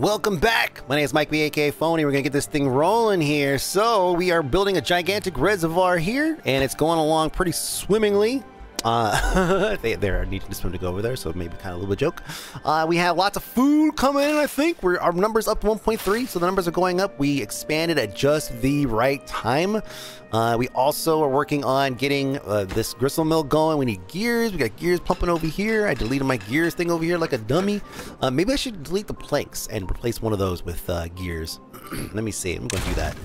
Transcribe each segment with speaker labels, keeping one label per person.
Speaker 1: Welcome back. My name is Mike B, aka Phony. We're gonna get this thing rolling here. So we are building a gigantic reservoir here, and it's going along pretty swimmingly. Uh, they, they're needing to swim to go over there, so maybe kind of a little bit joke. Uh, we have lots of food coming in, I think. We're, our number's up to 1.3, so the numbers are going up. We expanded at just the right time. Uh, we also are working on getting uh, this gristmill going. We need gears. We got gears pumping over here. I deleted my gears thing over here like a dummy. Uh, maybe I should delete the planks and replace one of those with uh, gears. Let me see. I'm going to do that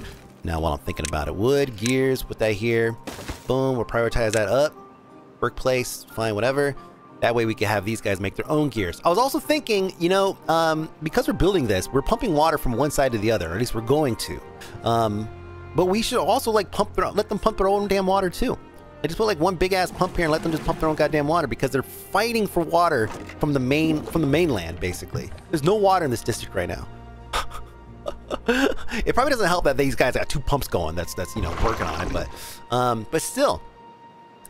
Speaker 1: now while I'm thinking about it. Wood, gears, put that here. Boom, we'll prioritize that up workplace, fine, whatever. That way we can have these guys make their own gears. I was also thinking, you know, um, because we're building this, we're pumping water from one side to the other, or at least we're going to. Um, but we should also like pump their, let them pump their own damn water too. I just put like one big ass pump here and let them just pump their own goddamn water because they're fighting for water from the main from the mainland basically. There's no water in this district right now. it probably doesn't help that these guys got two pumps going. That's that's you know working on it, but um, but still,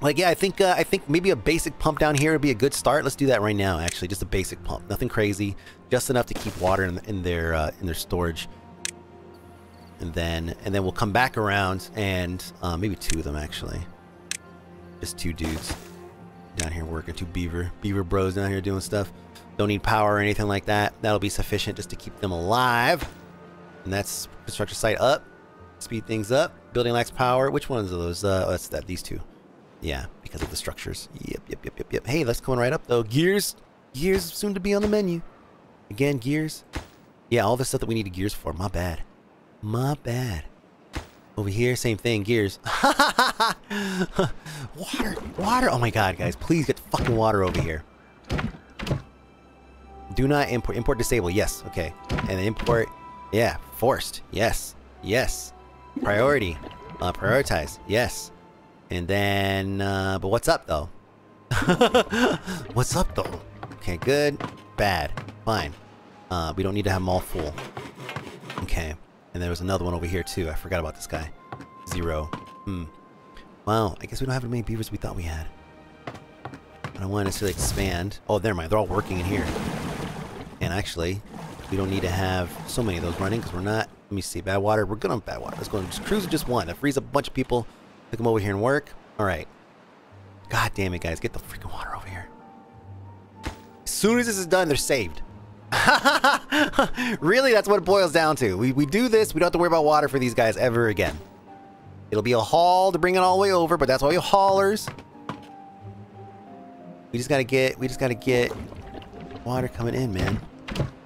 Speaker 1: like, yeah, I think uh, I think maybe a basic pump down here would be a good start. Let's do that right now. Actually, just a basic pump, nothing crazy, just enough to keep water in, in their uh, in their storage. And then and then we'll come back around and uh, maybe two of them actually, just two dudes down here working, two beaver beaver bros down here doing stuff. Don't need power or anything like that. That'll be sufficient just to keep them alive. And that's construction site up. Speed things up. Building lacks power. Which ones are those? Uh, oh, that's that. These two. Yeah, because of the structures. Yep, yep, yep, yep, yep. Hey, that's coming right up though. Gears. Gears soon to be on the menu. Again, gears. Yeah, all the stuff that we need gears for. My bad. My bad. Over here, same thing. Gears. water. Water. Oh my god, guys. Please get fucking water over here. Do not import. Import disable. Yes. Okay. And import. Yeah. Forced. Yes. Yes. Priority. Uh, prioritize. Yes. And then, uh, but what's up though? what's up though? Okay, good, bad, fine. Uh, we don't need to have them all full. Okay, and there was another one over here too. I forgot about this guy. Zero. Hmm. Wow, I guess we don't have as many beavers we thought we had. I don't want to necessarily expand. Oh, never mind. They're all working in here. And actually, we don't need to have so many of those running because we're not. Let me see. Bad water. We're good on bad water. Let's go and just cruise just one. That frees up a bunch of people. Take them over here and work. Alright. God damn it, guys. Get the freaking water over here. As soon as this is done, they're saved. really, that's what it boils down to. We, we do this, we don't have to worry about water for these guys ever again. It'll be a haul to bring it all the way over, but that's why we haulers. We just gotta get, we just gotta get water coming in, man.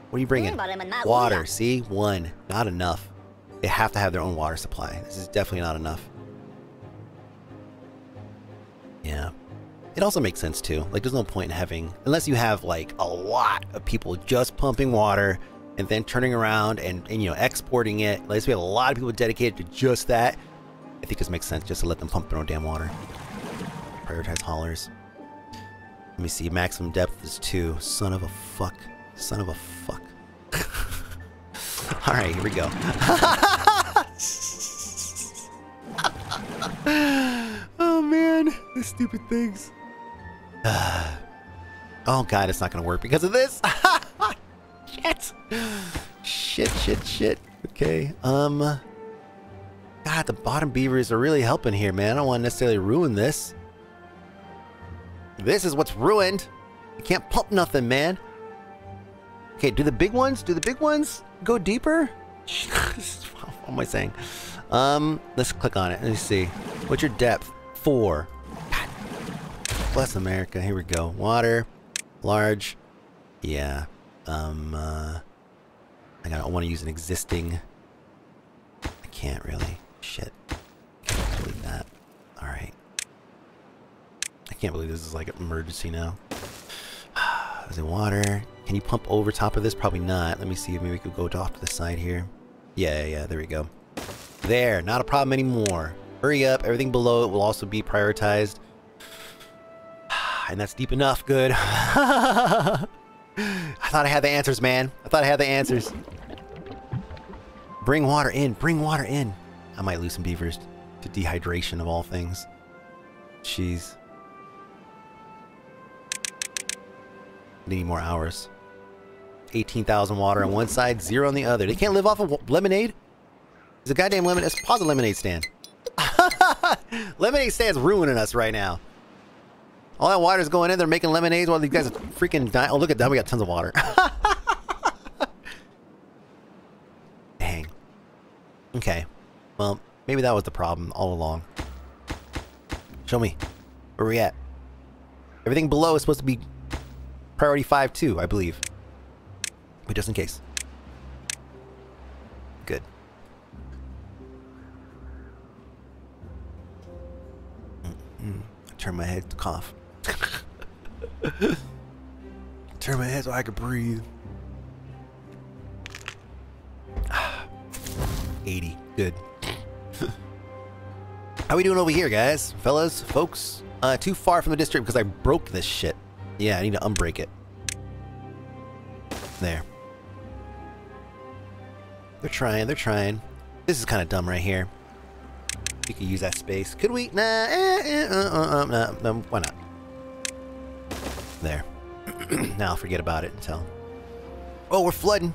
Speaker 1: What are you bringing? Water, see? One. Not enough. They have to have their own water supply. This is definitely not enough. Yeah. It also makes sense too. Like, there's no point in having, unless you have like a lot of people just pumping water and then turning around and, and you know, exporting it. Unless we have a lot of people dedicated to just that, I think this makes sense just to let them pump their own damn water. Prioritize haulers. Let me see, maximum depth is two. Son of a fuck. Son of a fuck. Alright, here we go. the stupid things. oh god, it's not gonna work because of this. shit. Shit, shit, shit. Okay, um. God, the bottom beavers are really helping here, man. I don't want to necessarily ruin this. This is what's ruined. You can't pump nothing, man. Okay, do the big ones, do the big ones go deeper? what am I saying? Um, let's click on it. Let me see. What's your depth? Four. Bless America. Here we go. Water. Large. Yeah. Um, uh, I gotta, I want to use an existing. I can't really. Shit. Can't believe that. Alright. I can't believe this is like an emergency now. Is it water? Can you pump over top of this? Probably not. Let me see if maybe we could go off to the side here. Yeah, yeah, there we go. There, not a problem anymore. Hurry up, everything below it will also be prioritized. And that's deep enough, good. I thought I had the answers, man. I thought I had the answers. Bring water in, bring water in. I might lose some beavers to dehydration of all things. Jeez. Need more hours. 18,000 water on one side, zero on the other. They can't live off of lemonade? It's a goddamn lemonade. Pause a lemonade stand. lemonade stand's ruining us right now. All that water's going in. They're making lemonades while these guys are freaking dying. Oh, look at that. We got tons of water. Dang. Okay. Well, maybe that was the problem all along. Show me. Where we at? Everything below is supposed to be priority 5 too, I believe. But just in case. Good. Mm -mm. Turn my head to cough. Turn my head so I can breathe. 80. Good. How we doing over here, guys? Fellas? Folks? Uh, too far from the district because I broke this shit. Yeah, I need to unbreak it. There. They're trying, they're trying. This is kind of dumb right here. We could use that space. Could we? Nah, eh, eh, uh, uh, uh, nah, nah, why not? There. now I'll forget about it until... Oh, we're flooding.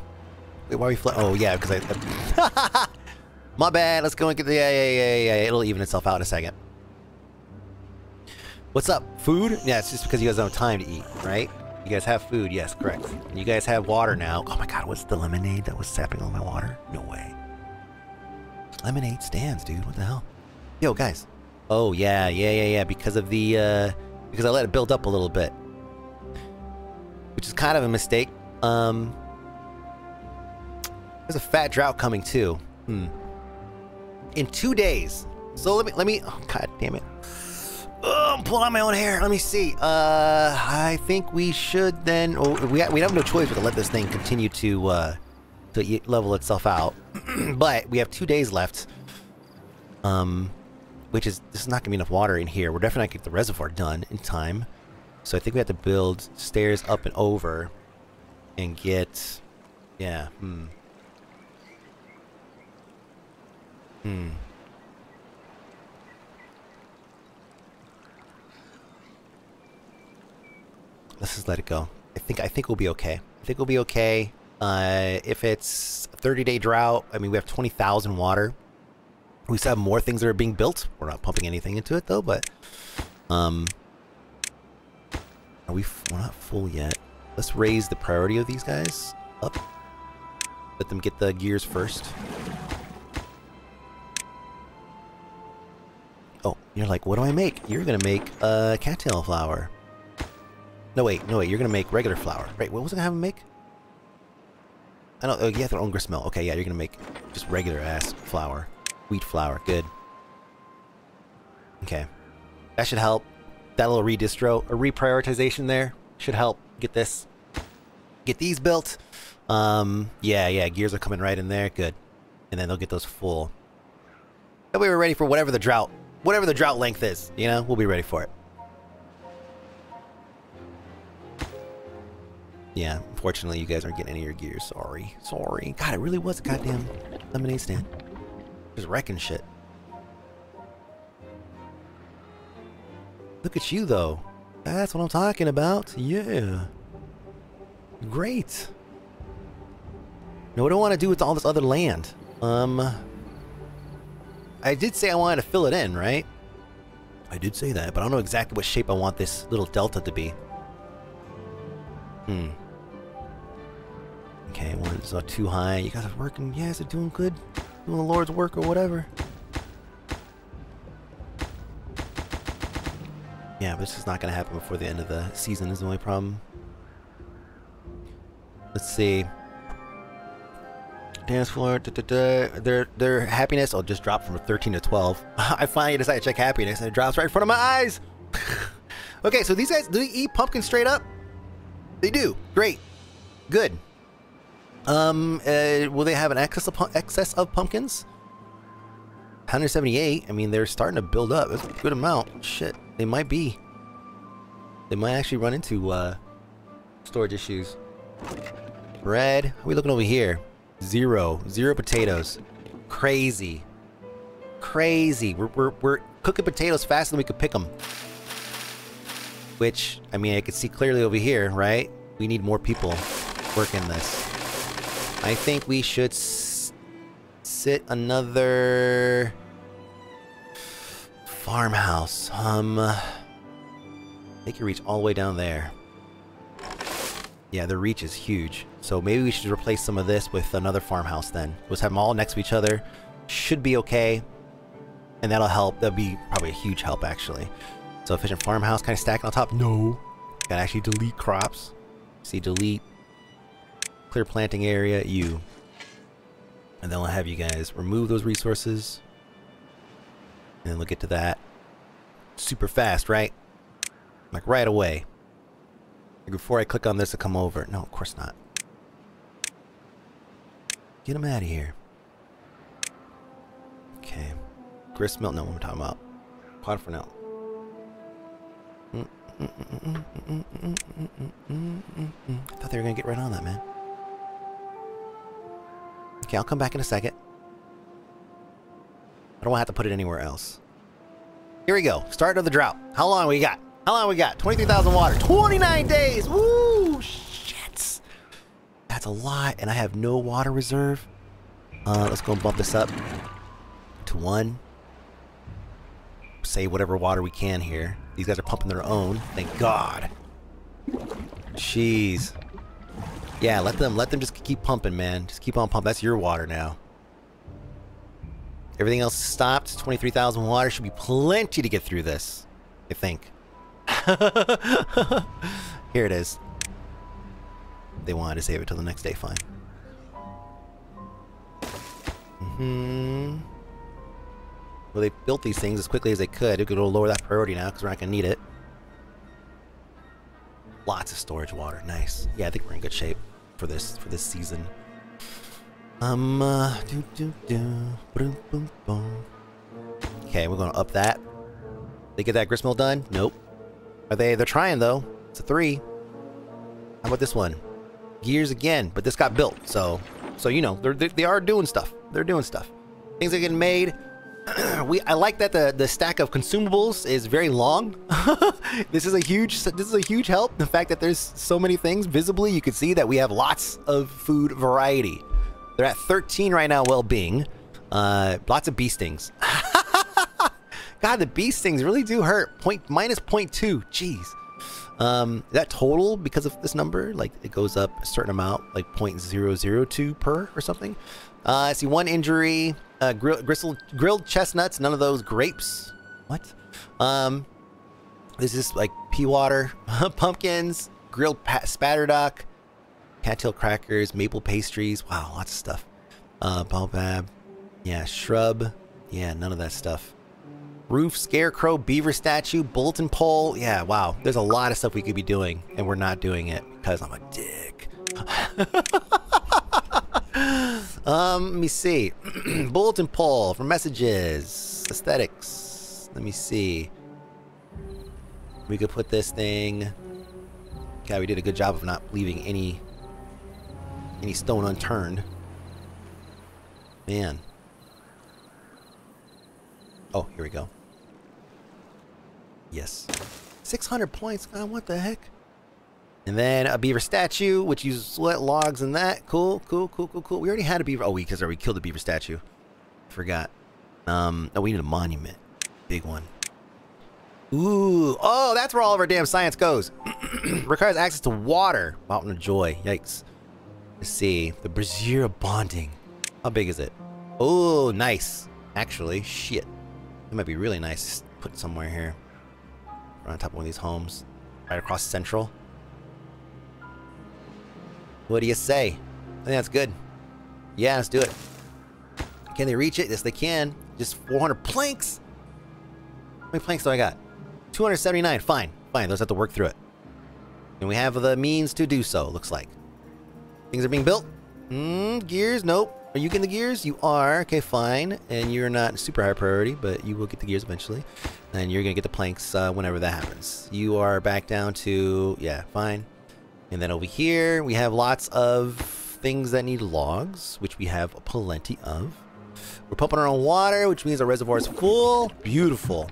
Speaker 1: Wait, why are we flooding? Oh, yeah, because I... My bad. Let's go and get the... Yeah, yeah, yeah, yeah. It'll even itself out in a second. What's up? Food? Yeah, it's just because you guys don't have time to eat, right? You guys have food. Yes, correct. You guys have water now. Oh my god, what's the lemonade that was sapping all my water? No way. Lemonade stands, dude. What the hell? Yo, guys. Oh, yeah, yeah, yeah, yeah. Because of the, uh... Because I let it build up a little bit which is kind of a mistake. Um, there's a fat drought coming too. Hmm. In two days. So let me let me. Oh God damn it! Oh, I'm pulling out my own hair. Let me see. Uh, I think we should then. Oh, we we have no choice but to let this thing continue to uh, to level itself out. but we have two days left. Um, which is this is not gonna be enough water in here. We're definitely not gonna get the reservoir done in time. So I think we have to build stairs up and over and get... Yeah, hmm. Hmm. Let's just let it go. I think I think we'll be okay. I think we'll be okay. Uh, if it's a 30-day drought, I mean, we have 20,000 water. We still have more things that are being built. We're not pumping anything into it, though, but... Um, are we... We're not full yet. Let's raise the priority of these guys up. Let them get the gears first. Oh, you're like, what do I make? You're gonna make a uh, cattail flour. No, wait, no, wait, you're gonna make regular flour. Right, what was I gonna have them make? I don't, oh, have their own grist mill. Okay, yeah, you're gonna make just regular ass flour. Wheat flour, good. Okay. That should help that little redistro, a reprioritization there should help get this, get these built. Um, yeah, yeah, gears are coming right in there. Good. And then they'll get those full. That way we're ready for whatever the drought, whatever the drought length is, you know, we'll be ready for it. Yeah, unfortunately you guys aren't getting any of your gears. Sorry. Sorry. God, it really was a goddamn lemonade stand. Just wrecking shit. Look at you, though. That's what I'm talking about. Yeah. Great. Now, what do I want to do with all this other land? Um, I did say I wanted to fill it in, right? I did say that, but I don't know exactly what shape I want this little delta to be. Hmm. Okay, it's not too high. You guys are working. You guys are doing good. Doing the Lord's work or whatever. Yeah, but this is not going to happen before the end of the season is the only problem. Let's see. Dance floor, da, da, da. Their, their happiness will just drop from 13 to 12. I finally decided to check happiness and it drops right in front of my eyes. okay, so these guys, do they eat pumpkin straight up? They do. Great. Good. Um, uh, will they have an excess of, excess of pumpkins? 178. I mean, they're starting to build up. A good amount. Shit. They might be. They might actually run into uh, storage issues. Bread. How are we looking over here? Zero. Zero potatoes. Crazy. Crazy. We're, we're, we're cooking potatoes faster than we could pick them. Which, I mean, I can see clearly over here, right? We need more people. working this. I think we should sit another farmhouse. Um, they can reach all the way down there. Yeah, the reach is huge. So maybe we should replace some of this with another farmhouse then. Let's have them all next to each other. Should be okay. And that'll help. That'll be probably a huge help, actually. So efficient farmhouse kind of stacking on top. No. Gotta actually delete crops. See, delete. Clear planting area, you. And then I'll have you guys remove those resources. And then we'll get to that. Super fast, right? Like right away. Before I click on this to come over. No, of course not. Get him out of here. Okay. Grist mill, no, what am I talking about? Quad for now. I thought they were gonna get right on that, man. Okay, I'll come back in a second. I don't want to have to put it anywhere else. Here we go. Start of the drought. How long we got? How long we got? 23,000 water. 29 days! Woo! Shit! That's a lot, and I have no water reserve. Uh, let's go and bump this up to one. Save whatever water we can here. These guys are pumping their own. Thank God. Jeez. Yeah, let them let them just keep pumping, man. Just keep on pumping. That's your water now. Everything else stopped. 23,000 water should be plenty to get through this. I think. Here it is. They wanted to save it till the next day, fine. Mm hmm Well, they built these things as quickly as they could. They could lower that priority now because we're not going to need it. Lots of storage water. Nice. Yeah, I think we're in good shape for this for this season. Um, uh, do, do, do, boom, boom, boom. Okay, we're gonna up that. They get that gristmill done? Nope. Are they? They're trying though. It's a three. How about this one? Gears again, but this got built, so so you know they're, they, are doing stuff. They're doing stuff. Things are getting made. we I like that the the stack of consumables is very long. this is a huge this is a huge help. The fact that there's so many things visibly, you can see that we have lots of food variety. They're at 13 right now, well-being. Uh, lots of bee stings. God, the bee stings really do hurt. Point minus 0.2. Jeez. Um, that total because of this number, like it goes up a certain amount, like 0.002 per or something. Uh, I see one injury. Uh, gristle, grilled chestnuts. None of those grapes. What? Um, this is like pea water, pumpkins, grilled spadderdock, cattail crackers, maple pastries. Wow, lots of stuff. Uh, baobab. Yeah, shrub. Yeah, none of that stuff. Roof, scarecrow, beaver statue, bulletin pole. Yeah, wow. There's a lot of stuff we could be doing, and we're not doing it because I'm a dick. um, let me see. bulletin pole for messages, aesthetics. Let me see. We could put this thing. Okay, we did a good job of not leaving any any stone unturned. Man. Oh, here we go. Yes. 600 points? God, what the heck? And then a beaver statue, which uses sweat logs and that. Cool, cool, cool, cool, cool. We already had a beaver. Oh, we because we killed the beaver statue. Forgot. Um, oh, we need a monument. Big one. Ooh, oh, that's where all of our damn science goes. Requires access to water. Mountain of Joy. Yikes. Let's see. The Brazier bonding. How big is it? Oh, nice. Actually, shit. It might be really nice to put somewhere here. Right on top of one of these homes. Right across Central. What do you say? I think that's good. Yeah, let's do it. Can they reach it? Yes, they can. Just 400 planks. How many planks do I got? 279. Fine. Fine. Those have to work through it. And we have the means to do so, looks like. Things are being built. Hmm, gears? Nope. Are you getting the gears? You are. Okay, fine. And you're not super high priority, but you will get the gears eventually. And you're going to get the planks uh, whenever that happens. You are back down to... Yeah, fine. And then over here, we have lots of things that need logs, which we have plenty of. We're pumping our own water, which means our reservoir is full. Beautiful.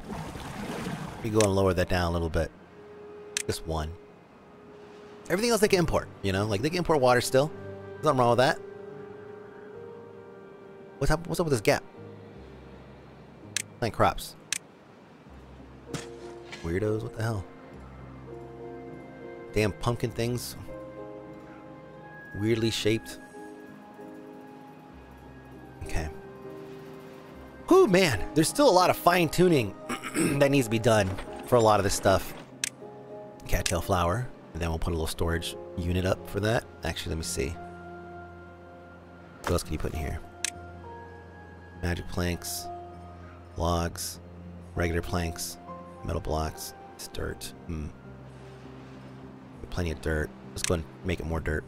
Speaker 1: We go and lower that down a little bit. Just one. Everything else they can import, you know? Like, they can import water still. There's nothing wrong with that. What's up, what's up with this gap? Plant crops. Weirdos, what the hell? Damn pumpkin things. Weirdly shaped. Okay. Whew, man. There's still a lot of fine-tuning that needs to be done for a lot of this stuff. Cattail flour. And then we'll put a little storage unit up for that. Actually, let me see. What else can you put in here? Magic planks. Logs. Regular planks. Metal blocks. It's dirt. Hmm. Plenty of dirt. Let's go and make it more dirt.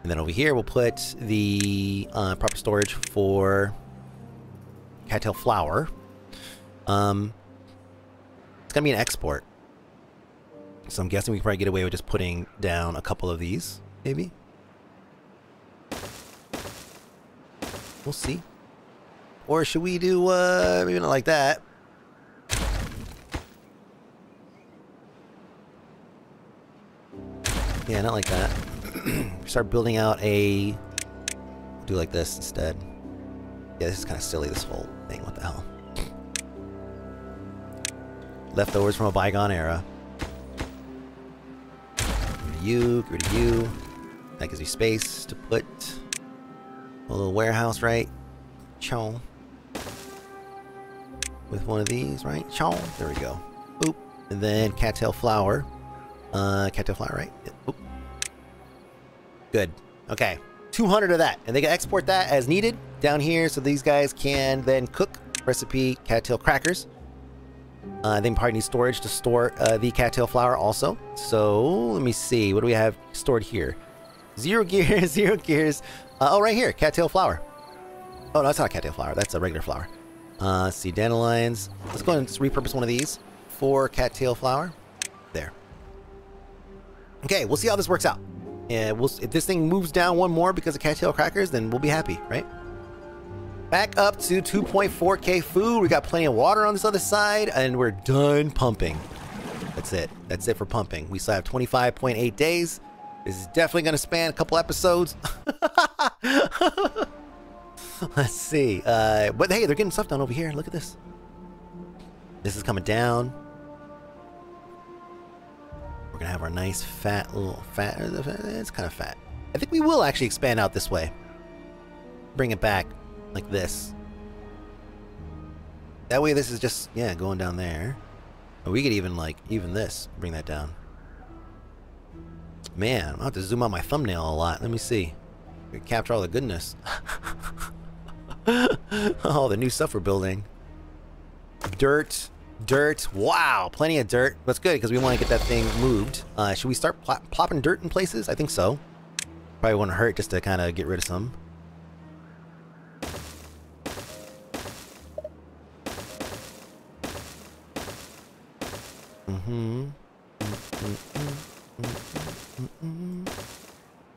Speaker 1: And then over here, we'll put the uh, proper storage for cattail flour. Um, it's going to be an export. So I'm guessing we can probably get away with just putting down a couple of these, maybe? We'll see. Or should we do, uh, maybe not like that. Yeah, not like that. Start building out a... Do like this instead. Yeah, this is kind of silly, this whole thing. What the hell? Leftovers from a bygone era. Of you, get rid of you. That gives me space to put a little warehouse, right? Chong. With one of these, right? Chong. There we go. Boop. And then cattail flour. Uh, cattail flour, right? Oop. Good. Okay. 200 of that. And they can export that as needed down here so these guys can then cook recipe cattail crackers. Uh, they probably need storage to store uh, the cattail flour also. So let me see. What do we have stored here? Zero gears, zero gears. Uh, oh, right here. Cattail flour. Oh, no, that's not cattail flour. That's a regular flower. Uh, see. Dandelions. Let's go and repurpose one of these for cattail flour. There. Okay, we'll see how this works out. And we'll, if this thing moves down one more because of cattail crackers, then we'll be happy, right? Back up to 2.4k food. We got plenty of water on this other side, and we're done pumping. That's it. That's it for pumping. We still have 25.8 days. This is definitely going to span a couple episodes. Let's see. Uh, but hey, they're getting stuff done over here. Look at this. This is coming down. We're going to have our nice fat little fat. It's kind of fat. I think we will actually expand out this way. Bring it back like this. That way this is just, yeah, going down there. Or we could even, like, even this, bring that down. Man, I'll have to zoom out my thumbnail a lot. Let me see. Capture all the goodness. oh, the new stuff we're building. Dirt. Dirt. Wow, plenty of dirt. That's good, because we want to get that thing moved. Uh, should we start plop plopping dirt in places? I think so. Probably wouldn't hurt just to kind of get rid of some.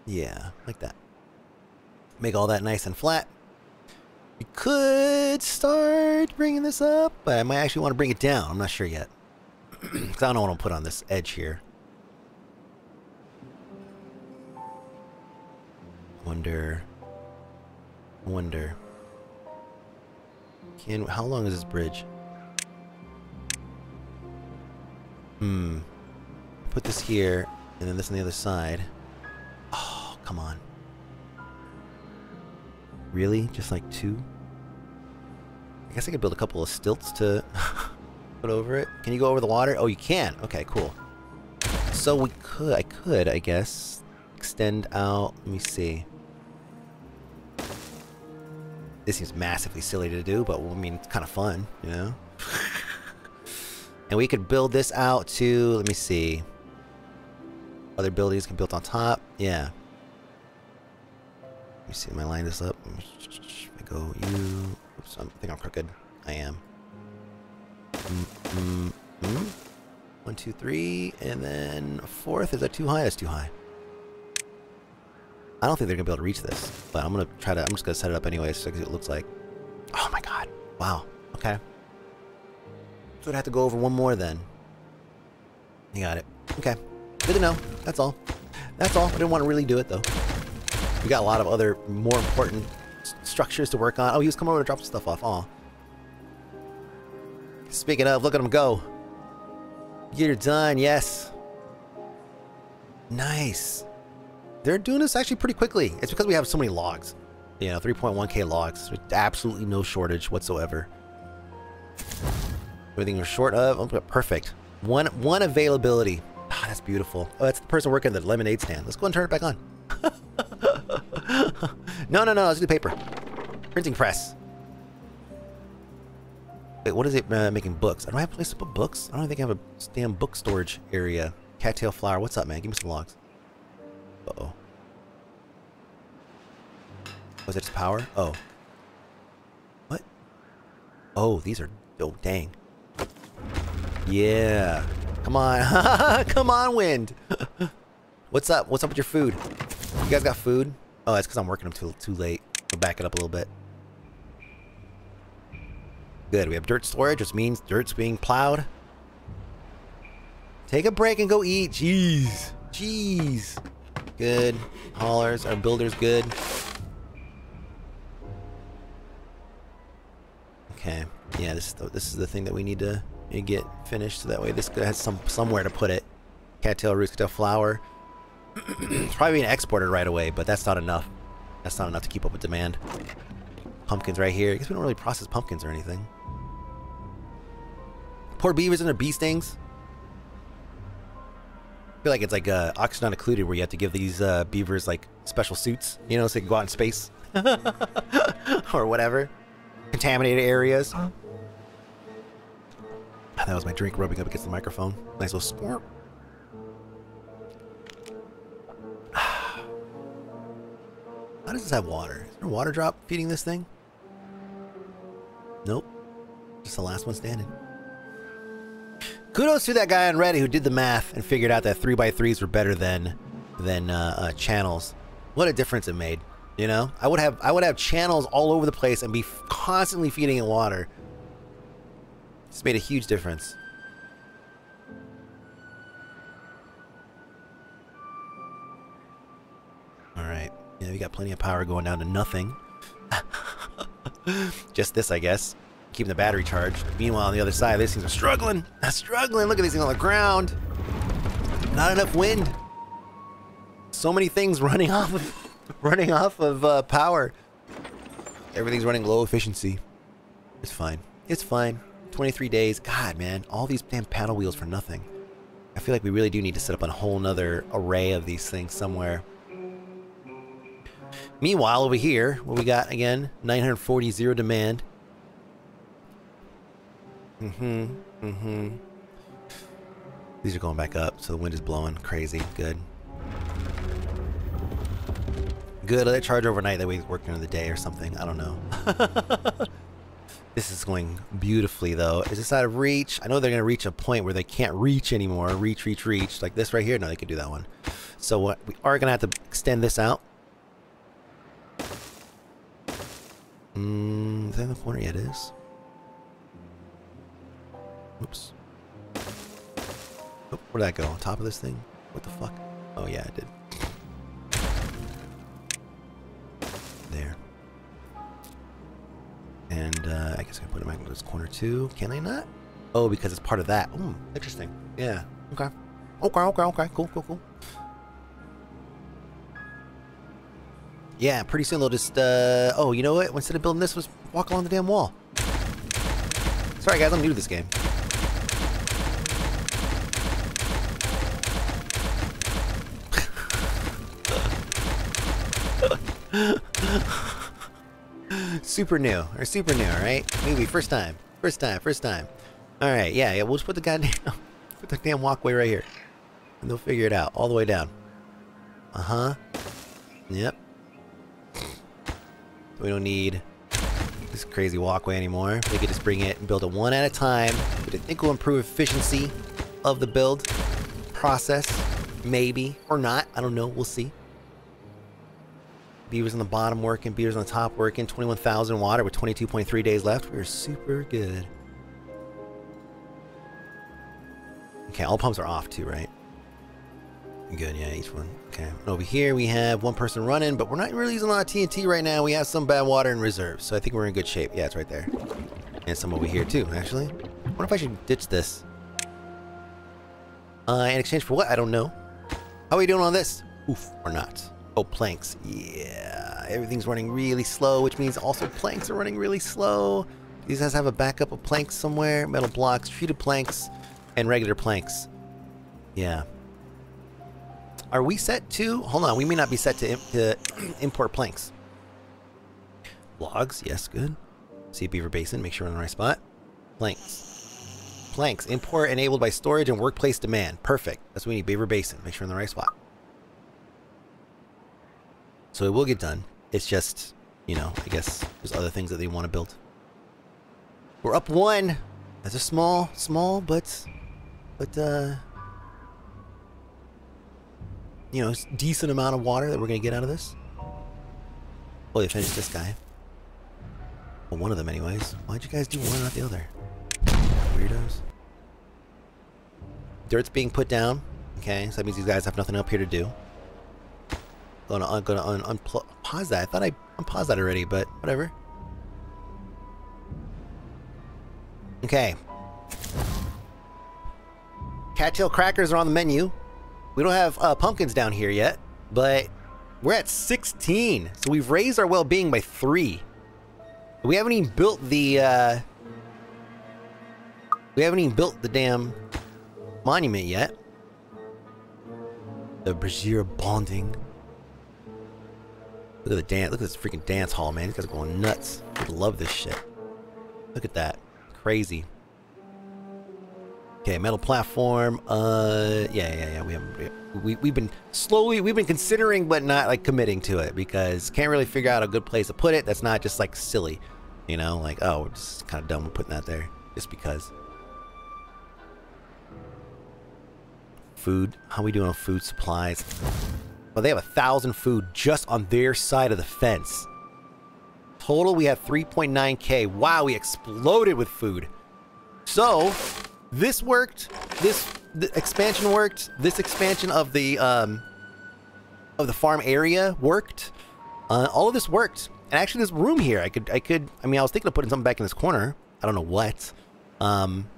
Speaker 1: Yeah, like that. Make all that nice and flat. We could start bringing this up, but I might actually want to bring it down. I'm not sure yet. Because I don't know what I'll put on this edge here. Wonder. Wonder. Can how long is this bridge? Hmm. Put this here, and then this on the other side. Oh, come on. Really? Just like two? I guess I could build a couple of stilts to put over it. Can you go over the water? Oh, you can. Okay, cool. So we could, I could, I guess, extend out. Let me see. This seems massively silly to do, but I mean, it's kind of fun, you know? And we could build this out to, let me see. Other buildings can build on top. Yeah. Let me see, am I line this up? I go, you. Oops, I think I'm crooked. I am. Mm, mm, mm. One, two, three, and then fourth. Is that too high? That's too high. I don't think they're gonna be able to reach this, but I'm gonna try to. I'm just gonna set it up anyway, so it looks like. Oh my god! Wow. Okay. So I'd have to go over one more then. You got it. Okay. Good to know. That's all. That's all. I didn't want to really do it, though. We got a lot of other more important structures to work on. Oh, he was coming over to drop some stuff off. Aw. Speaking of, look at him go. You're done, yes. Nice. They're doing this actually pretty quickly. It's because we have so many logs. You know, 3.1k logs. Absolutely no shortage whatsoever. Everything we're short of. Oh, perfect. One one availability. Ah, that's beautiful. Oh, that's the person working at the lemonade stand. Let's go and turn it back on. no, no, no. Let's do paper. Printing press. Wait, what is it uh, making books? I don't have a place to put books. I don't think I have a damn book storage area. Cattail flour. What's up, man? Give me some logs. Uh-oh. Was it just power? Oh. What? Oh, these are... Oh, dang. Yeah. Come on. Come on, wind. What's up? What's up with your food? You guys got food? Oh, that's because I'm working them too, too late. We'll back it up a little bit. Good. We have dirt storage, which means dirt's being plowed. Take a break and go eat. Jeez. Jeez. Good. Haulers. Our builder's good. Okay. Yeah, this is the, this is the thing that we need to get finished, so that way this has some somewhere to put it. Cattail roots, cattail flour. it's probably being exported right away, but that's not enough. That's not enough to keep up with demand. Pumpkins right here. I guess we don't really process pumpkins or anything. Poor beavers and their bee stings. I feel like it's like uh, Oxygen Not Included where you have to give these uh, beavers like special suits, you know, so they can go out in space. or whatever. Contaminated areas. That was my drink rubbing up against the microphone. Nice little squirt. How does this have water? Is there a water drop feeding this thing? Nope. Just the last one standing. Kudos to that guy on Reddit who did the math and figured out that 3x3s were better than than uh, uh, channels. What a difference it made. You know? I would have I would have channels all over the place and be constantly feeding it water. It's made a huge difference. Alright. Yeah, we got plenty of power going down to nothing. Just this, I guess. Keeping the battery charged. Meanwhile, on the other side, these things are struggling. Struggling. Look at these things on the ground. Not enough wind. So many things running off of, running off of uh, power. Everything's running low efficiency. It's fine. It's fine. 23 days. God, man, all these damn paddle wheels for nothing. I feel like we really do need to set up a whole nother array of these things somewhere. Meanwhile, over here, what we got again? 940 zero demand. Mm-hmm. Mm-hmm. These are going back up, so the wind is blowing crazy. Good. Good. Let it charge overnight. That way, work during the day or something. I don't know. This is going beautifully, though. Is this out of reach? I know they're going to reach a point where they can't reach anymore. Reach, reach, reach. Like this right here? No, they can do that one. So what we are going to have to extend this out. Mm, is that in the corner? Yeah, it is. Oops. Oh, where'd that go? On top of this thing? What the fuck? Oh, yeah, it did. And uh, I guess I can put it back into this corner too. Can I not? Oh, because it's part of that. Hmm, interesting. Yeah. Okay. Okay, okay, okay. Cool, cool, cool. Yeah, pretty soon they'll just, uh... Oh, you know what? Instead of building this, was walk along the damn wall. Sorry, guys. I'm new to this game. super new, or super new, right? Maybe first time, first time, first time. All right, yeah, yeah. We'll just put the goddamn, put the damn walkway right here, and they'll figure it out all the way down. Uh huh. Yep. We don't need this crazy walkway anymore. We could just bring it and build it one at a time, I think will improve efficiency of the build process, maybe or not. I don't know. We'll see. Beavers on the bottom working, beavers on the top working. 21,000 water with 22.3 days left. We're super good. Okay, all pumps are off too, right? Good, yeah, each one. Okay. Over here we have one person running, but we're not really using a lot of TNT right now. We have some bad water in reserve, so I think we're in good shape. Yeah, it's right there. And some over here too, actually. I wonder if I should ditch this. Uh, in exchange for what? I don't know. How are we doing on this? Oof, or not. Oh, planks. Yeah, everything's running really slow, which means also planks are running really slow. These guys have a backup of planks somewhere. Metal blocks, treated planks, and regular planks. Yeah. Are we set to... Hold on, we may not be set to, imp to import planks. Logs, yes, good. See Beaver Basin, make sure we're in the right spot. Planks. Planks, import enabled by storage and workplace demand. Perfect. That's what we need, Beaver Basin. Make sure we're in the right spot. So it will get done. It's just, you know, I guess there's other things that they want to build. We're up one. That's a small, small, but, but, uh, you know, decent amount of water that we're going to get out of this. Well, they finished this guy. Well, one of them anyways. Why'd you guys do one, not the other? Weirdos. Dirt's being put down. Okay, so that means these guys have nothing up here to do. Gonna, I'm gonna un unpause that. I thought I unpaused that already, but whatever. Okay. Cattail crackers are on the menu. We don't have uh, pumpkins down here yet, but we're at 16. So we've raised our well-being by three. We haven't even built the, uh... We haven't even built the damn monument yet. The Brazier bonding. Look at the dance. Look at this freaking dance hall, man. These guys are going nuts. I love this shit. Look at that. Crazy. Okay, metal platform. Uh, yeah, yeah, yeah. We haven't. We we've been slowly. We've been considering, but not like committing to it because can't really figure out a good place to put it. That's not just like silly, you know. Like oh, we're just kind of dumb with putting that there just because. Food. How we doing on food supplies? Well, they have a thousand food just on their side of the fence. Total, we have 3.9k. Wow, we exploded with food. So, this worked. This expansion worked. This expansion of the um, of the farm area worked. Uh, all of this worked. And actually, this room here, I could, I could. I mean, I was thinking of putting something back in this corner. I don't know what. Um,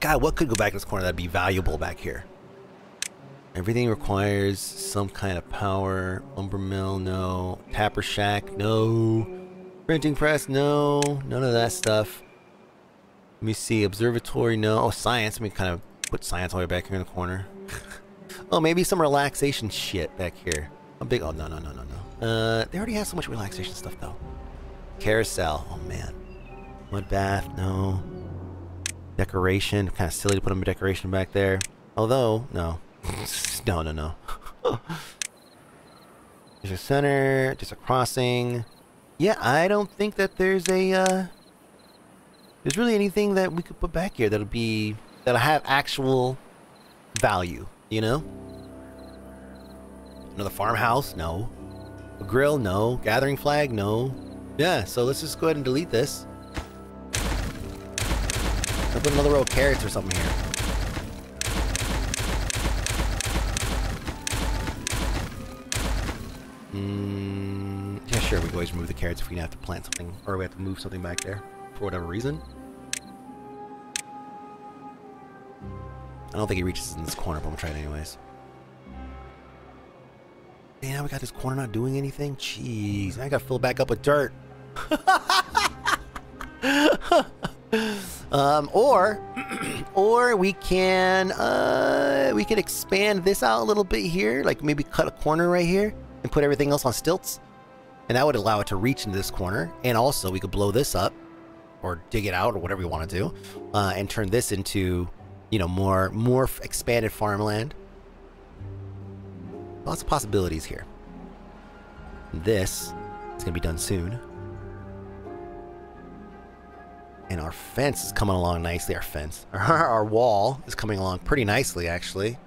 Speaker 1: God, what could go back in this corner that'd be valuable back here? Everything requires some kind of power. Lumber mill, no. Tapper shack, no. Printing press, no. None of that stuff. Let me see. Observatory, no. Oh, science. Let me kind of put science all the way back here in the corner. oh, maybe some relaxation shit back here. A big. Oh, no, no, no, no, no. Uh, they already have so much relaxation stuff, though. Carousel. Oh, man. Mud bath, no. Decoration. Kind of silly to put them a decoration back there. Although, no. No, no, no. there's a center, there's a crossing. Yeah, I don't think that there's a, uh, there's really anything that we could put back here that'll be, that'll have actual value, you know? Another farmhouse? No. A grill? No. Gathering flag? No. Yeah, so let's just go ahead and delete this. I'll put another row of carrots or something here. Sure, we can always remove the carrots if we have to plant something, or we have to move something back there, for whatever reason. I don't think he reaches in this corner, but I'm gonna try it anyways. Hey, now we got this corner not doing anything? Jeez, I gotta fill back up with dirt. um, or, or we can, uh, we can expand this out a little bit here, like maybe cut a corner right here and put everything else on stilts. And that would allow it to reach into this corner. And also we could blow this up or dig it out or whatever you want to do uh, and turn this into, you know, more, more expanded farmland. Lots of possibilities here. This is going to be done soon. And our fence is coming along nicely. Our fence. Our, wall is coming along pretty nicely, actually.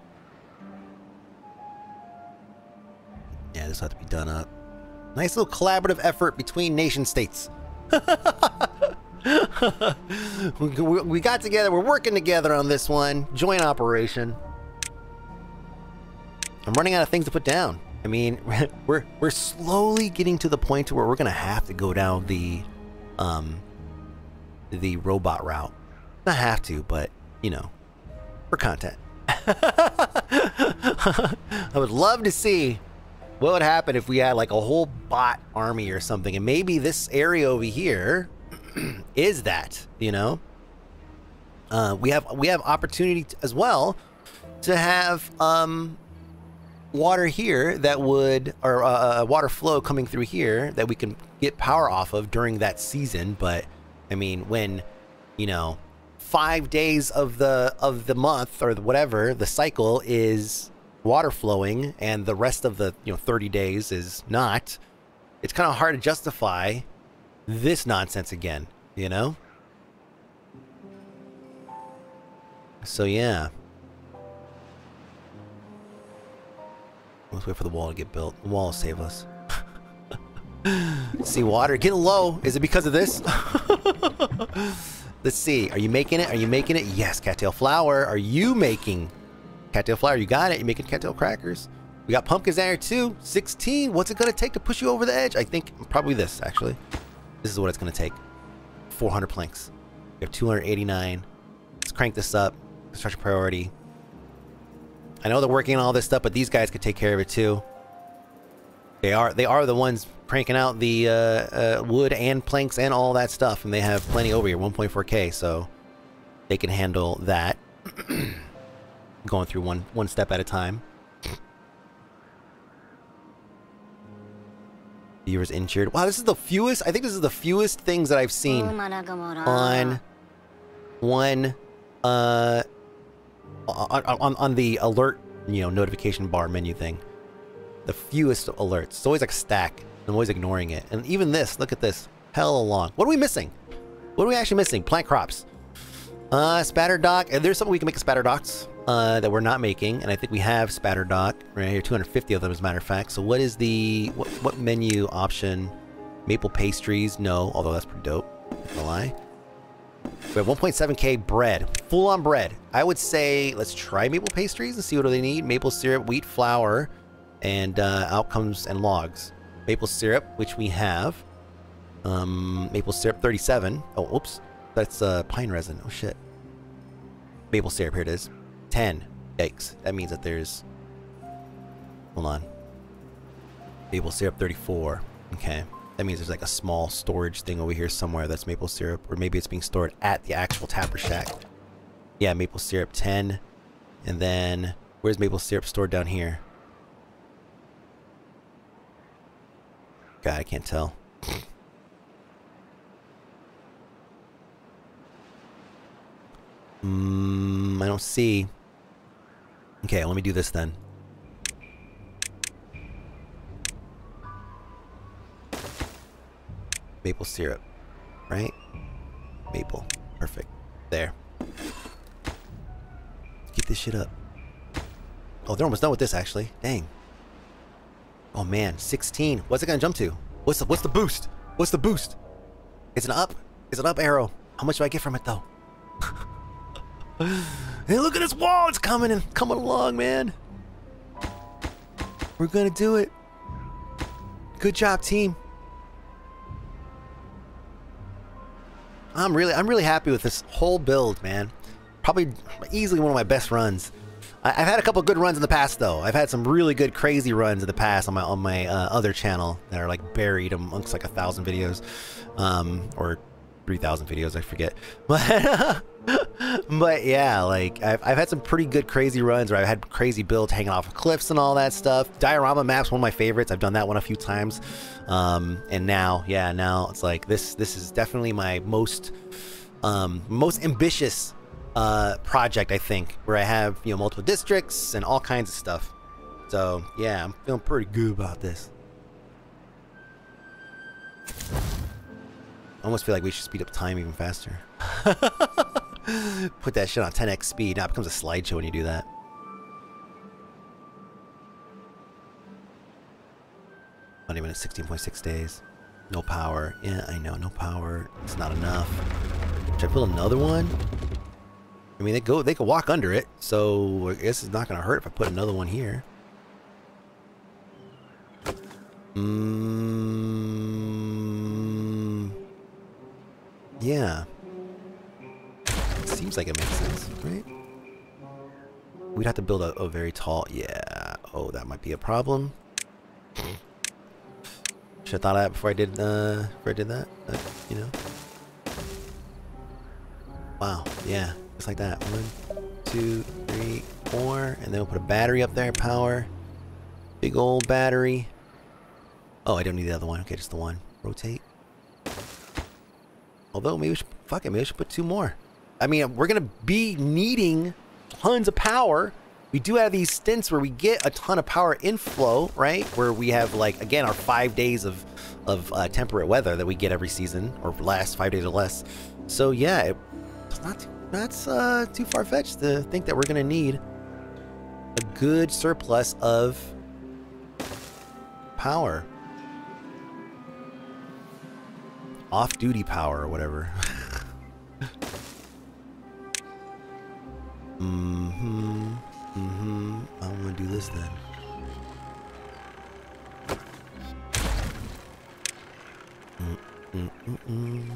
Speaker 1: Yeah, this has to be done up. Nice little collaborative effort between nation states. we, we got together, we're working together on this one. Joint operation. I'm running out of things to put down. I mean, we're we're slowly getting to the point to where we're gonna have to go down the, um, the robot route. Not have to, but you know, for content. I would love to see what would happen if we had like a whole bot army or something, and maybe this area over here is that, you know. Uh, we have we have opportunity as well to have um, water here that would, or uh, uh, water flow coming through here that we can get power off of during that season. But I mean, when you know, five days of the of the month or whatever the cycle is water flowing, and the rest of the you know 30 days is not. It's kind of hard to justify this nonsense again, you know. So yeah. Let's wait for the wall to get built. The wall will save us. see water getting low. Is it because of this? Let's see. Are you making it? Are you making it? Yes, cattail flour. Are you making cattail flour? You got it. You're making cattail crackers. We got pumpkins there too. 16. What's it going to take to push you over the edge? I think probably this, actually. This is what it's going to take. 400 planks. We have 289. Let's crank this up. Construction priority. I know they're working on all this stuff, but these guys could take care of it too. They are they are the ones cranking out the uh, uh, wood and planks and all that stuff, and they have plenty over here, 1.4k, so they can handle that. Going through one one step at a time. Viewers injured. Wow, this is the fewest. I think this is the fewest things that I've seen on one uh on, on, on the alert, you know, notification bar menu thing. The fewest alerts. It's always like a stack. I'm always ignoring it. And even this, look at this. Hell long. What are we missing? What are we actually missing? Plant crops. Uh, spadderdock. And there's something we can make spadderdocks uh, that we're not making. And I think we have spadderdock right here. 250 of them, as a matter of fact. So what is the... What, what menu option? Maple pastries? No, although that's pretty dope. No lie. We have 1.7k bread. Full on bread. I would say let's try maple pastries and see what do they need. Maple syrup, wheat flour, and uh, outcomes and logs. Maple syrup, which we have. Um, maple syrup 37. Oh, oops. That's uh, pine resin. Oh, shit. Maple syrup, here it is. 10. Yikes. That means that there's... Hold on. Maple syrup 34. Okay. That means there's like a small storage thing over here somewhere that's maple syrup. Or maybe it's being stored at the actual tapper shack. Yeah, maple syrup 10. And then, where's maple syrup stored down here? God, I can't tell. Mmm, I don't see. Okay, let me do this then. Maple syrup, right? Maple. Perfect. There. Get this shit up. Oh, they're almost done with this, actually. Dang. Oh, man. 16. What's it gonna jump to? What's the, what's the boost? What's the boost? It's an up. It's an up arrow. How much do I get from it, though? hey, look at this wall. It's coming and coming along, man. We're gonna do it. Good job, team. I'm really, I'm really happy with this whole build, man. Probably easily one of my best runs. I, have had a couple good runs in the past, though. I've had some really good, crazy runs in the past on my on my uh, other channel that are like buried amongst like a thousand videos, um, or three thousand videos. I forget, but but yeah, like I've, I've had some pretty good crazy runs where I've had crazy builds hanging off of cliffs and all that stuff. Diorama maps, one of my favorites. I've done that one a few times, um, and now, yeah, now it's like this. This is definitely my most um, most ambitious uh, project, I think, where I have you know multiple districts and all kinds of stuff. So yeah, I'm feeling pretty good about this. Almost feel like we should speed up time even faster. Put that shit on 10x speed. Now it becomes a slideshow when you do that. Not even at 16.6 days. No power. Yeah, I know. No power. It's not enough. Should I put another one? I mean, they go. They could walk under it, so I guess it's not going to hurt if I put another one here. Mm, yeah. Seems like it makes sense, right? We'd have to build a, a very tall... Yeah. Oh, that might be a problem. Should have thought of that before I did, uh, before I did that. Uh, you know? Wow. Yeah. Just like that. One, two, three, four. And then we'll put a battery up there. Power. Big old battery. Oh, I don't need the other one. Okay, just the one. Rotate. Although, maybe we should... Fuck it. Maybe we should put two more. I mean, we're to be needing tons of power. We do have these stints where we get a ton of power inflow, right? Where we have, like, again, our five days of, of uh, temperate weather that we get every season, or last five days or less. So, yeah, it, it's not too, that's uh, too far-fetched to think that we're to need a good surplus of power. Off-duty power or whatever. mm-hmm. Mm-hmm. I'm gonna do this then. Mm -mm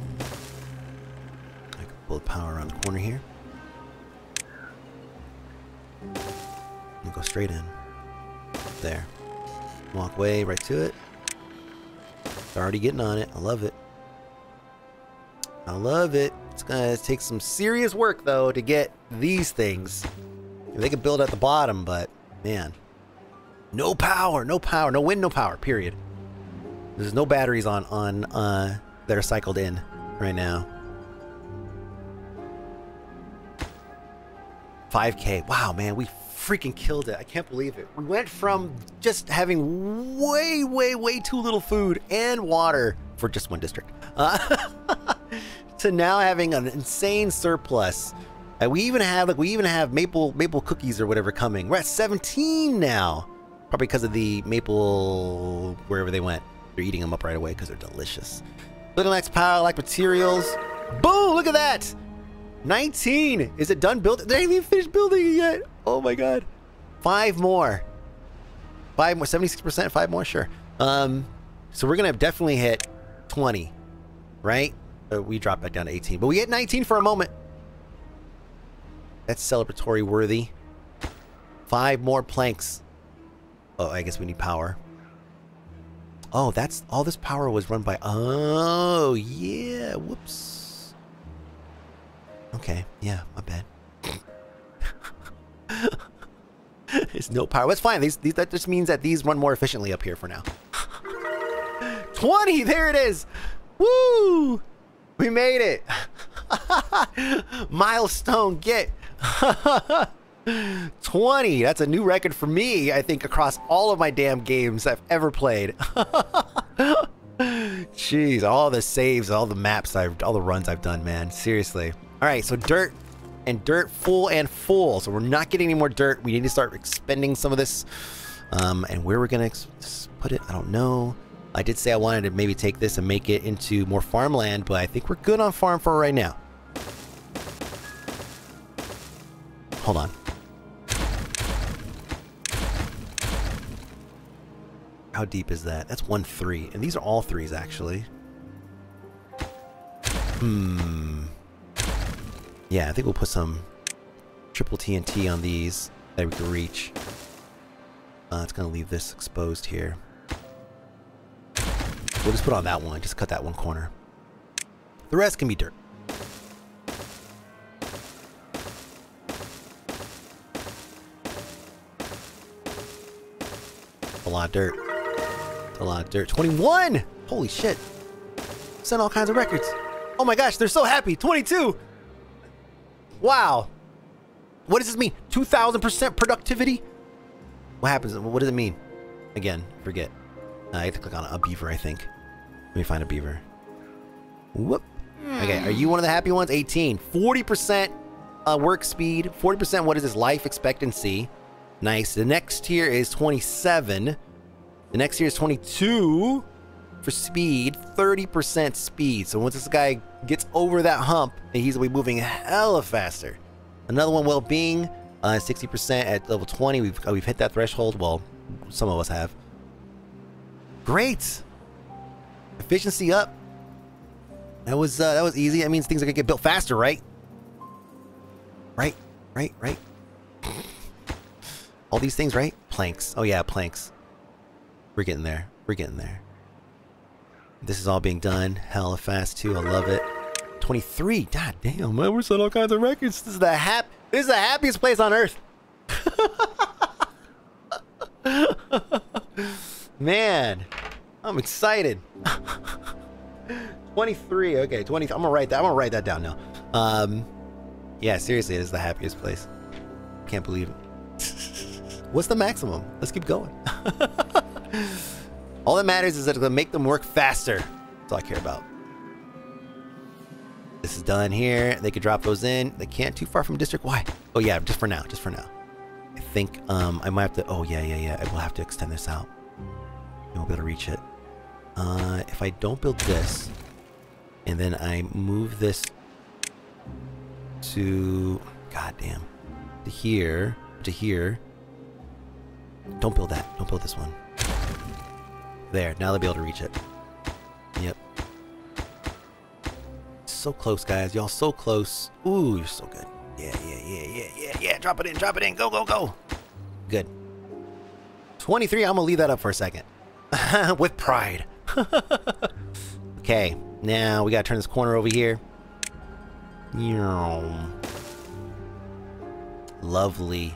Speaker 1: I can pull the power around the corner here. And go straight in. There. Walk way right to it. Already getting on it. I love it. I love it. It's gonna take some serious work though to get these things. They could build at the bottom, but man. No power, no power, no wind, no power, period. There's no batteries on on uh that are cycled in right now. 5k. Wow, man, we freaking killed it. I can't believe it. We went from just having way, way, way too little food and water for just one district. Uh, to now having an insane surplus. And we even have like we even have maple maple cookies or whatever coming. We're at 17 now. Probably because of the maple wherever they went. They're eating them up right away because they're delicious. Little Max Power, like materials. Boom! Look at that! 19! Is it done building? They haven't even finished building it yet! Oh my god. Five more. Five more, 76%, five more, sure. Um, so we're gonna definitely hit 20, right? Uh, we dropped back down to 18, but we hit 19 for a moment. That's celebratory worthy. Five more planks. Oh, I guess we need power. Oh, that's all this power was run by. Oh, yeah. Whoops. Okay. Yeah, my bad. There's no power. That's fine. These, these, that just means that these run more efficiently up here for now. 20! There it is! Woo! We made it! Milestone get! 20! That's a new record for me, I think, across all of my damn games I've ever played. Jeez, all the saves, all the maps I've, all the runs I've done, man. Seriously. All right, so dirt and dirt full and full. So we're not getting any more dirt. We need to start expending some of this. Um, and where we're gonna put it, I don't know. I did say I wanted to maybe take this and make it into more farmland, but I think we're good on farm for right now. Hold on. How deep is that? That's one three. And these are all threes, actually. Hmm. Yeah, I think we'll put some triple TNT on these that we can reach. Uh, it's going to leave this exposed here. We'll just put on that one. Just cut that one corner. The rest can be dirt. A lot of dirt. A lot of dirt. 21! Holy shit. Sent all kinds of records. Oh my gosh, they're so happy. 22! Wow. What does this mean? 2,000% productivity? What happens? What does it mean? Again, forget. I have to click on a beaver, I think. Let me find a beaver. Whoop. Okay, are you one of the happy ones? 18. 40% uh, work speed. 40% what is this? Life expectancy. Nice. The next tier is 27. The next tier is 22 for speed. 30% speed. So once this guy gets over that hump, he's going to be moving hella faster. Another one, well-being. Uh, 60% at level 20. We've, uh, we've hit that threshold. Well, some of us have. Great. Efficiency up. That was uh, that was easy. That means things are gonna get built faster, right? Right, right, right. All these things, right? Planks. Oh yeah, planks. We're getting there. We're getting there. This is all being done hella fast too. I love it. 23. God damn, man, we're setting all kinds of records. This is the hap. This is the happiest place on earth. man, I'm excited. 23. Okay, 20. I'm gonna write that. I'm gonna write that down now. Um, yeah, seriously, it is the happiest place. Can't believe it. What's the maximum? Let's keep going. all that matters is that gonna make them work faster. That's all I care about. This is done here. They could drop those in. They can't too far from district. Why? Oh yeah, just for now. Just for now. I think um, I might have to. Oh yeah, yeah, yeah. I will have to extend this out. We'll be able to reach it. Uh, if I don't build this, and then I move this to, goddamn, to here, to here. Don't build that. Don't build this one. There. Now they'll be able to reach it. Yep. So close, guys. Y'all so close. Ooh, you're so good. Yeah, yeah, yeah, yeah, yeah, yeah. Drop it in. Drop it in. Go, go, go. Good. 23. I'm going to leave that up for a second. With pride. okay. Now we gotta turn this corner over here. Lovely.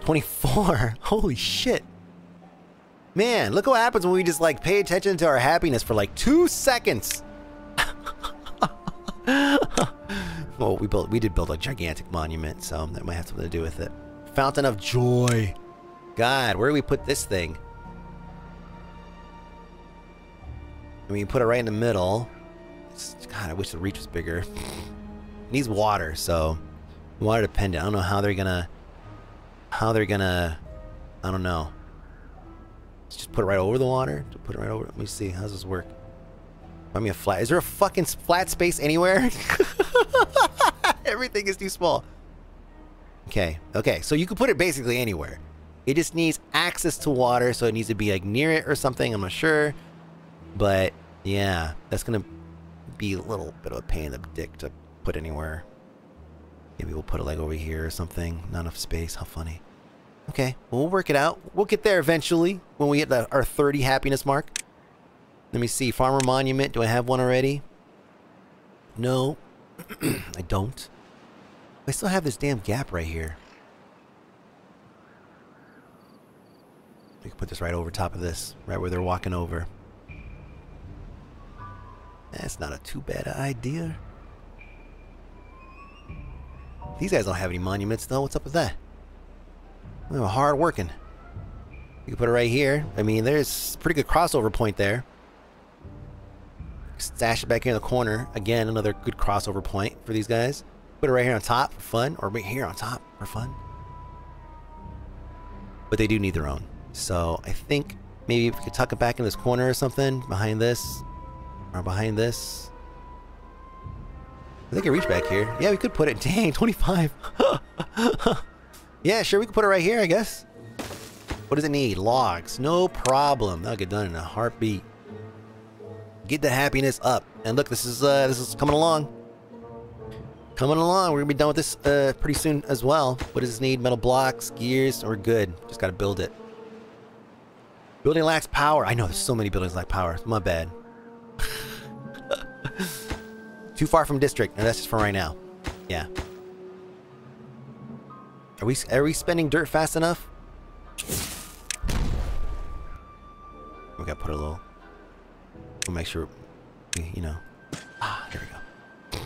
Speaker 1: 24. Holy shit. Man, look what happens when we just like pay attention to our happiness for like two seconds. well, we built we did build a gigantic monument, so that might have something to do with it. Fountain of Joy. God, where do we put this thing? I mean, you put it right in the middle. It's, God, I wish the reach was bigger. It needs water, so water dependent. I don't know how they're gonna, how they're gonna, I don't know. Let's just put it right over the water. Put it right over. Let me see. How does this work? Find me a flat. Is there a fucking flat space anywhere? Everything is too small. Okay. Okay. So you could put it basically anywhere. It just needs access to water, so it needs to be like near it or something. I'm not sure. But yeah, that's gonna be a little bit of a pain in the dick to put anywhere. Maybe we'll put it like over here or something. Not enough space. How funny. Okay, well, we'll work it out. We'll get there eventually when we hit the, our 30 happiness mark. Let me see. Farmer Monument. Do I have one already? No. I don't. I still have this damn gap right here. We can put this right over top of this. Right where they're walking over. That's not a too bad idea. These guys don't have any monuments though. What's up with that? They're hard working. You can put it right here. I mean, there's a pretty good crossover point there. Stash it back here in the corner. Again, another good crossover point for these guys. Put it right here on top for fun, or right here on top for fun. But they do need their own. So I think maybe if we could tuck it back in this corner or something behind this, or behind this. I think I reach back here. Yeah, we could put it. Dang, 25. yeah, sure, we could put it right here, I guess. What does it need? Logs. No problem. That'll get done in a heartbeat. Get the happiness up. And look, this is uh, this is coming along. Coming along. We're gonna be done with this uh, pretty soon as well. What does this need? Metal blocks, gears. We're good. Just gotta build it. Building lacks power. I know there's so many buildings lack power. My bad. Too far from district. and that's just for right now. Yeah. Are we are we spending dirt fast enough? We gotta put a little. We'll make sure, we, you know. Ah, there we go.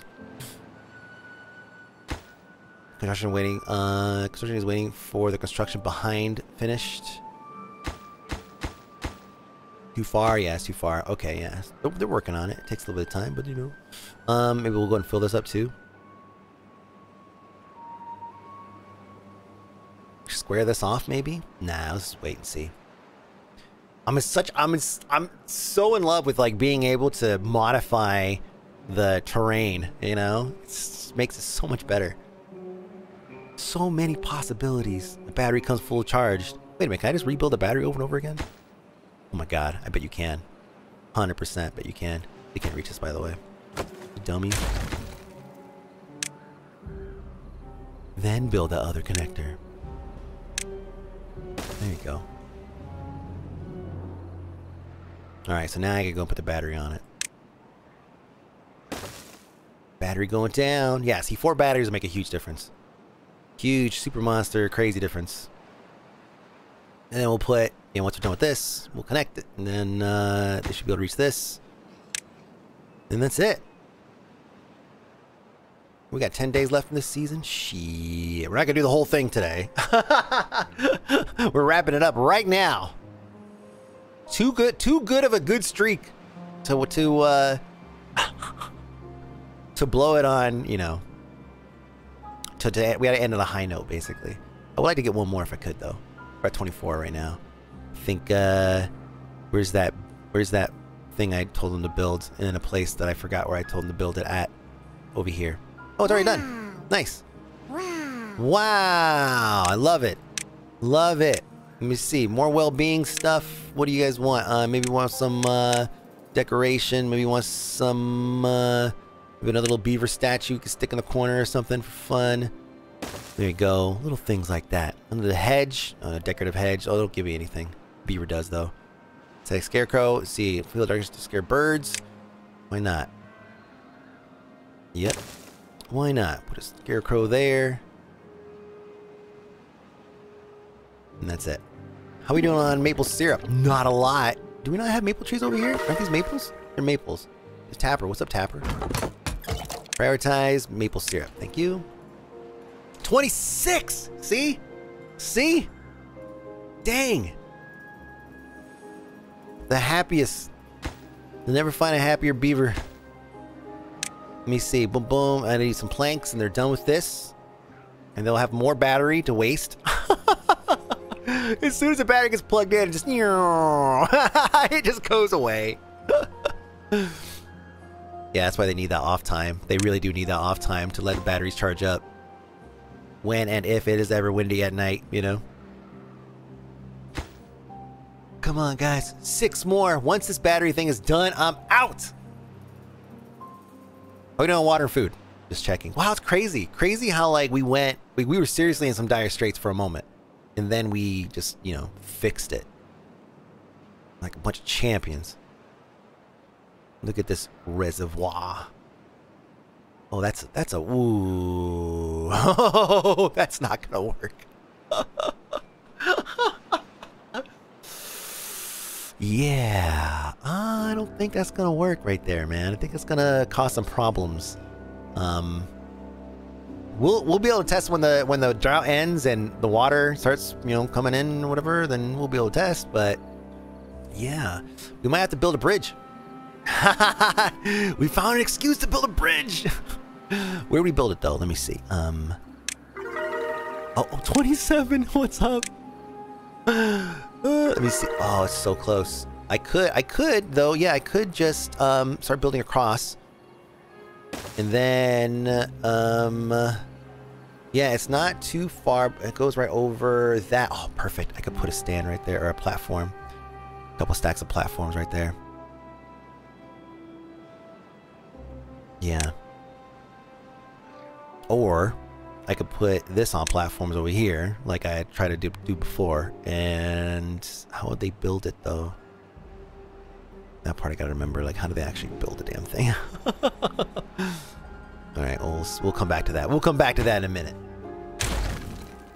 Speaker 1: Construction waiting. Uh, construction is waiting for the construction behind finished. Too far? It's too far. Okay, yeah. They're working on it. It takes a little bit of time, but you know. Um, maybe we'll go and fill this up too. Square this off, maybe? Nah, let's just wait and see. I'm such I'm I'm so in love with like being able to modify the terrain, you know? it makes it so much better. So many possibilities. The battery comes full charged. Wait a minute, can I just rebuild the battery over and over again? Oh my god, I bet you can. 100% bet you can. They can't reach us, by the way. dummy. Then build the other connector. There you go. Alright, so now I can go and put the battery on it. Battery going down. Yeah, see, four batteries make a huge difference. Huge, super monster, crazy difference. And then we'll put, you know, once we're done with this, we'll connect it. And then uh, they should be able to reach this. And that's it. We got 10 days left in this season. Shit. We're not going to do the whole thing today. We're wrapping it up right now. Too good, too good of a good streak to, to, uh, to blow it on, you know, to, to we got to end on a high note, basically. I would like to get one more if I could, though. We're at 24 right now. I think, uh, where's that, where's that thing I told him to build in a place that I forgot where I told him to build it at? Over here. Oh, it's already wow. done. Nice. Wow. Wow. I love it. Love it. Let me see. More well-being stuff. What do you guys want? Uh, maybe want some, uh, decoration. Maybe want some, uh, maybe another little beaver statue you can stick in the corner or something for fun. There you go. Little things like that. Under the hedge, uh, a decorative hedge. Oh, it'll give me anything. Beaver does, though. Say scarecrow. Let's see. Feel darkness to scare birds. Why not? Yep. Why not? Put a scarecrow there. And that's it. How we doing on maple syrup? Not a lot. Do we not have maple trees over here? Aren't these maples? They're maples. It's Tapper. What's up, Tapper? Prioritize maple syrup. Thank you. 26! See? See? Dang. The happiest. You'll never find a happier beaver. Let me see. Boom, boom. I need some planks, and they're done with this. And they'll have more battery to waste. as soon as the battery gets plugged in, it just it just goes away. yeah, that's why they need that off time. They really do need that off time to let the batteries charge up when and if it is ever windy at night, you know? Come on, guys. Six more. Once this battery thing is done, I'm out. Oh, know, water and food. Just checking. Wow, it's crazy. Crazy how, like, we went... We, we were seriously in some dire straits for a moment. And then we just, you know, fixed it. Like a bunch of champions. Look at this reservoir. Oh, that's that's a ooh. Oh, that's not gonna work. yeah, I don't think that's gonna work right there, man. I think it's gonna cause some problems. Um, we'll we'll be able to test when the when the drought ends and the water starts, you know, coming in or whatever. Then we'll be able to test. But yeah, we might have to build a bridge. we found an excuse to build a bridge. Where we build it though? Let me see. Um. Oh, 27. What's up? Uh, let me see. Oh, it's so close. I could, I could though. Yeah, I could just um start building across, and then um. Yeah, it's not too far. It goes right over that. Oh, perfect. I could put a stand right there or a platform. A couple stacks of platforms right there. Yeah. Or I could put this on platforms over here, like I tried to do, do before. And how would they build it though? That part I gotta remember, like how do they actually build a damn thing? Alright, we'll, we'll come back to that. We'll come back to that in a minute.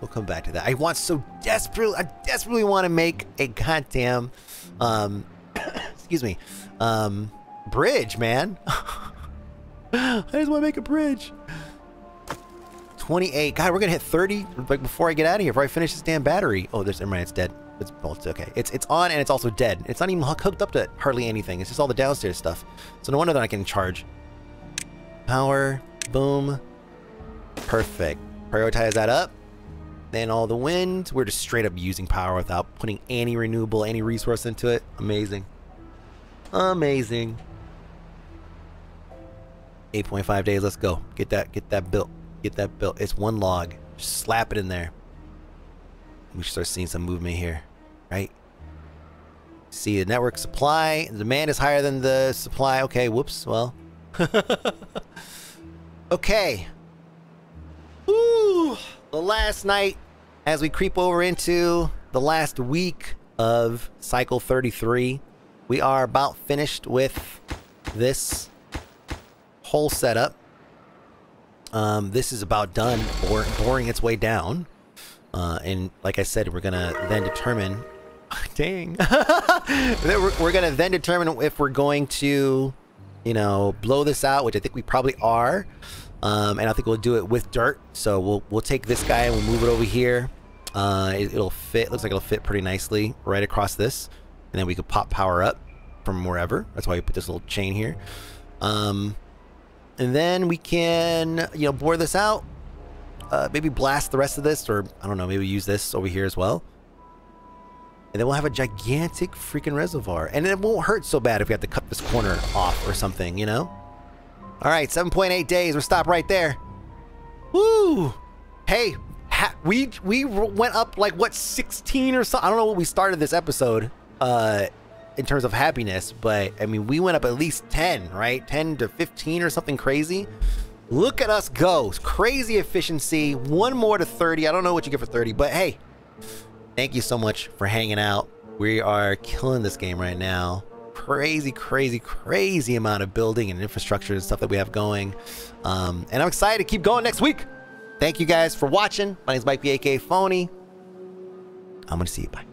Speaker 1: We'll come back to that. I want so desperately, I desperately want to make a goddamn, um, excuse me, um, bridge, man. I just want to make a bridge. 28. God, we're gonna hit 30 like before I get out of here. Before I finish this damn battery. Oh, there's never mind. It's dead. It's, well, it's okay. It's it's on and it's also dead. It's not even hooked up to hardly anything. It's just all the downstairs stuff. So no wonder that I can charge. Power. Boom. Perfect. Prioritize that up. Then all the wind. We're just straight up using power without putting any renewable, any resource into it. Amazing. Amazing. 8.5 days. Let's go. Get that. Get that built. Get that built. It's one log. Just slap it in there. we start seeing some movement here, right? See the network supply, the demand is higher than the supply. Okay, whoops, well. okay. Woo! The last night, as we creep over into the last week of cycle 33, we are about finished with this whole setup. Um, this is about done, bore boring its way down. Uh, and like I said, we're gonna then determine. Dang. we're, we're gonna then determine if we're going to, you know, blow this out, which I think we probably are. Um, and I think we'll do it with dirt. So we'll we'll take this guy and we'll move it over here. Uh, it, will fit. Looks like it'll fit pretty nicely right across this, and then we could pop power up from wherever. That's why we put this little chain here. Um, and then we can, you know, bore this out. Uh, maybe blast the rest of this, or I don't know, maybe use this over here as well. And then we'll have a gigantic freaking reservoir. And it won't hurt so bad if we have to cut this corner off or something, you know? All right, 7.8 days. We'll stop right there. Woo! Hey, we we went up like what 16 or so. I don't know what we started this episode uh in terms of happiness, but I mean we went up at least 10, right? 10 to 15 or something crazy. Look at us go. Crazy efficiency. One more to 30. I don't know what you get for 30, but hey, thank you so much for hanging out. We are killing this game right now. Crazy, crazy, crazy amount of building and infrastructure and stuff that we have going. Um, and I'm excited to keep going next week. Thank you guys for watching. My name is Mike B, aka Phony. I'm going to see you. Bye.